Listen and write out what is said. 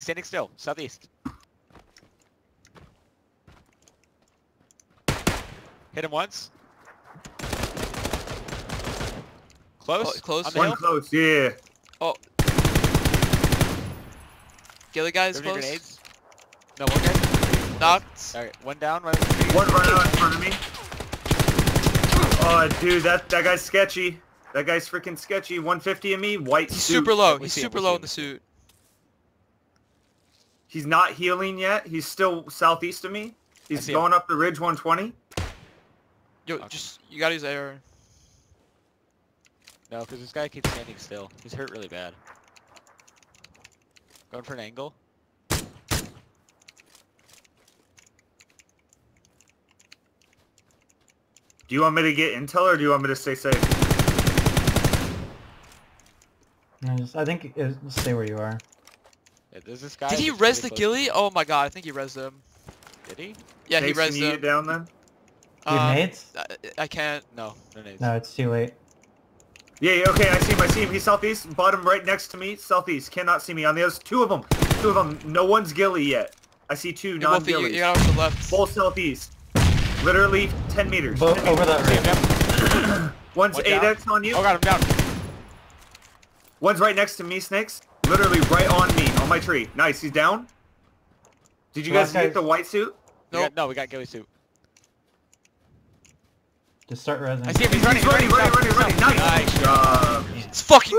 Standing still, southeast. Hit him once. Close. Oh, close. On the One hill. close, yeah. Oh. Ghillie guy is Throwing close. grenades. No, one guy. Knocked. Alright, one down, right on the tree. One right out in front of me. Oh, dude, that that guy's sketchy. That guy's freaking sketchy. 150 of me, white He's suit. super low. He's super low in the suit. He's not healing yet. He's still southeast of me. He's see him. going up the ridge 120. Yo, Okay. just you gotta use AR. No, because this guy keeps standing still. He's hurt really bad. Going for an angle. Do you want me to get intel or do you want me to stay safe? No, just- I think uh, stay where you are. Yeah, there's this guy. Did he that's res the close. Ghillie? Oh my god, I think he res him. Did he? Yeah, he Takes res me him. down then. Do you Um, nades? I, I can't. No, no nades. No, it's too late. Yeah, yeah, okay, I see him, I see him. He's southeast, bottom right next to me, southeast. Cannot see me. On the other, two of them. Two of them. No one's ghillie yet. I see two You both you, non-ghillies. you got off the left. Both southeast. Literally 10 meters. Bo 10 over that See him ridge. down? One's One 8x on you. Oh, got him down. One's right next to me, Snakes. Literally right on me, on my tree. Nice, he's down. Did you The guys get the white suit? No. Nope. no, we got ghillie suit. Just start resing. I see him. He's running. He's running, he's running, running, south, running. Nice. Nice. job. It's fucking